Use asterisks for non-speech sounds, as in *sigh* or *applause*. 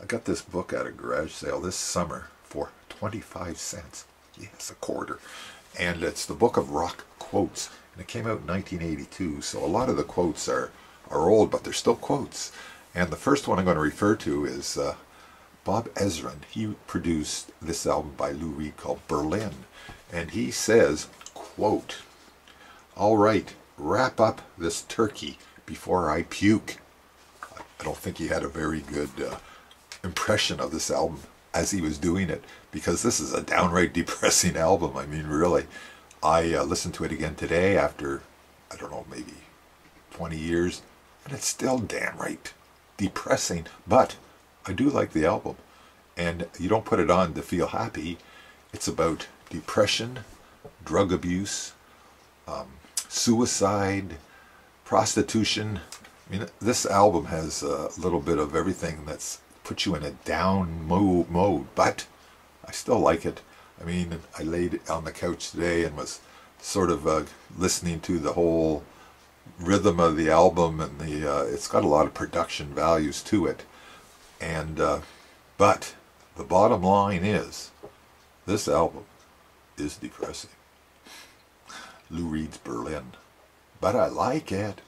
I got this book at a garage sale this summer for 25 cents. Yes, a quarter. And it's the Book of Rock Quotes. And it came out in 1982, so a lot of the quotes are, are old, but they're still quotes. And the first one I'm going to refer to is uh, Bob Ezrin. He produced this album by Lou Reed called Berlin. And he says, quote, All right, wrap up this turkey before I puke. I don't think he had a very good uh, impression of this album as he was doing it because this is a downright *laughs* depressing album. I mean, really. I uh, listened to it again today after, I don't know, maybe 20 years, and it's still damn right depressing. But I do like the album. And you don't put it on to feel happy. It's about depression, drug abuse, um, suicide, prostitution. I mean, this album has a little bit of everything that's put you in a down mo- mode, but I still like it. I mean, I laid on the couch today and was sort of uh, listening to the whole rhythm of the album, and the uh, it's got a lot of production values to it. And uh, but the bottom line is, this album is depressing. Lou Reed's Berlin, but I like it.